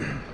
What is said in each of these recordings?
Yeah.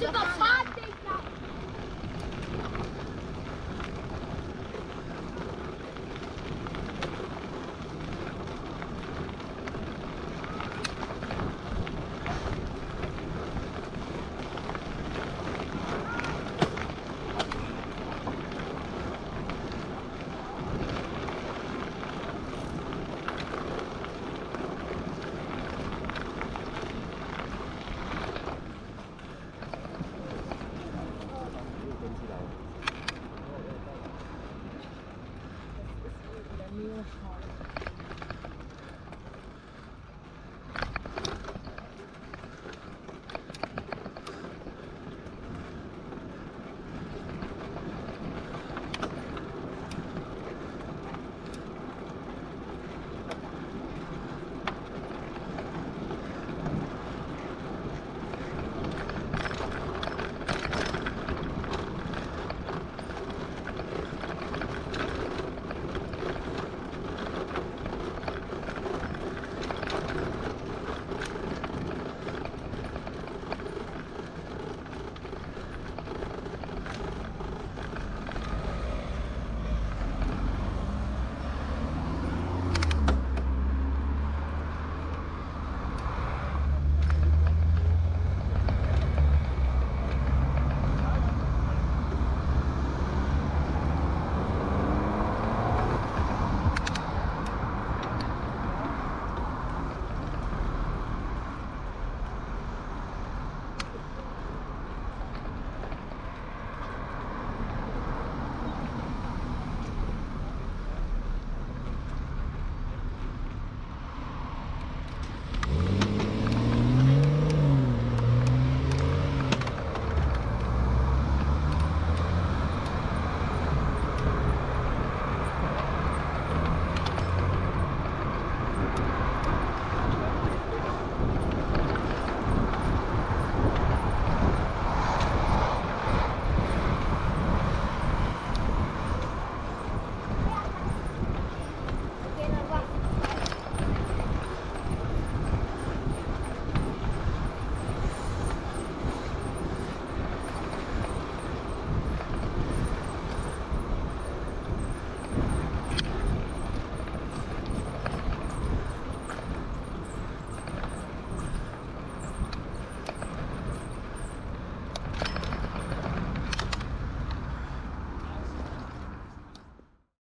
to the fire.